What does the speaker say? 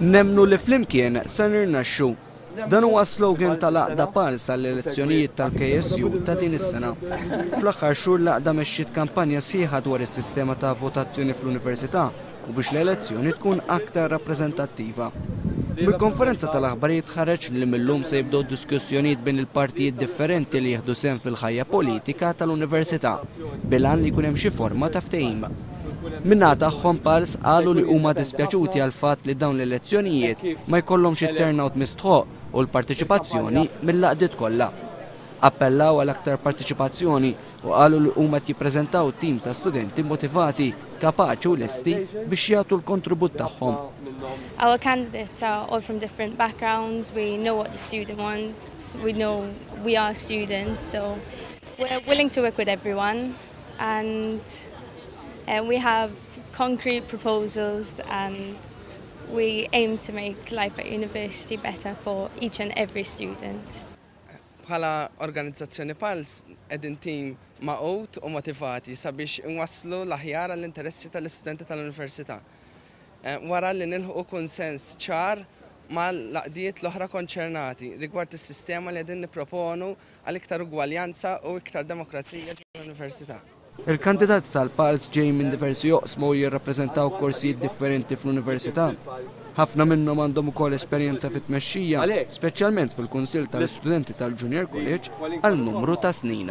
Nemmnu li flimkien se nirnexxu. Dan huwa slogan tal-Għaqda Pals għall-elezzjonijiet tal-KSU ta' din is-sena. Fl-aħħar xhur l-Għaqda mexxiet kampanja sħiħa dwar is-sistema ta' votazzjoni fl-Università u biex l-elezzjoni tkun aktar rappreżentattiva. Mill-konferenza tal-aħbarijiet ħareġ li mil-lum se jibdew diskussjonijiet bejn il-partijiet differenti li jieħdu sehem fil-ħajja politika tal-Università bil-għan li jkun hemm xi forma ta' ftehim. Min-naħa tagħhom, pals qalu li huma dispjaċuti għall-fatt li dawn l-elezzjonijiet ma jkollhomx it-turnout mistħoqq u l-parteċipazzjoni mill-għaqdiet kollha. Appellaw għal aktar parteċipazzjoni u qalu li huma qed jippreżentaw tim ta' studenti motivati, kapaċi u lesti biex jagħtu l-kontribut tagħhom. Our candidates are all from different backgrounds, we know what the student wants, we know we are students, so we're willing to work with everyone. and we have concrete proposals and we aim to make life at university better for each and every student. Bħala organizzazzjoni Pulse qegħdin tim magħqud u motivati sabiex inwasslu l-aħjar għall-interessi tal-istudenti tal-Università wara li nilħqu kunsens ċar mal-għaqdiet l-oħra konċernati rigward is-sistema li qegħdin nipproponu għal iktar ugwaljanza u iktar demokrazija fl-Università. Il-kandidati tal-PALS ġej minn diversi oqsma u jirrappreżentaw korsijiet differenti fl-Università. Ħafna minnhom għandhom ukoll esperjenza fit-tmexxija, speċjalment fil-Kunsill tal-Istudenti tal-Junior College għal numru ta' snin.